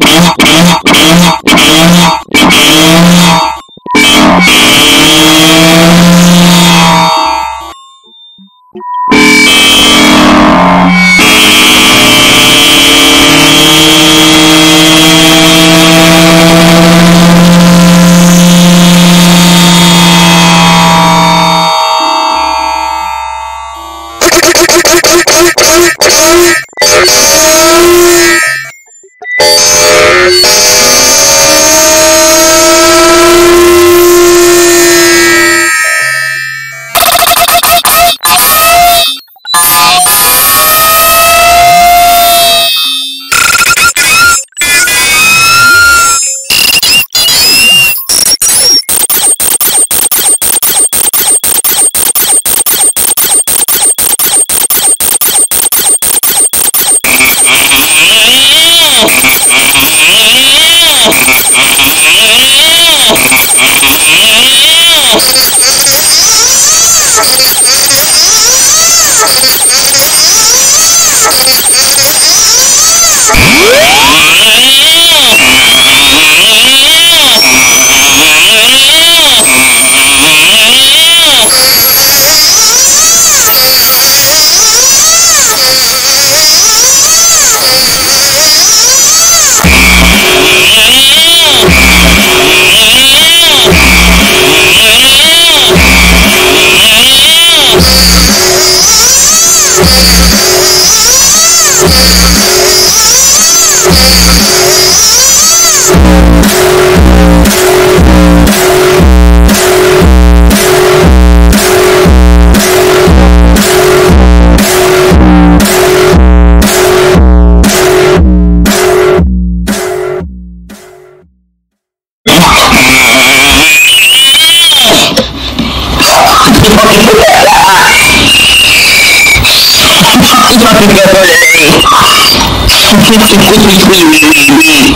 嗯 Wee, wee, wee, wee, wee.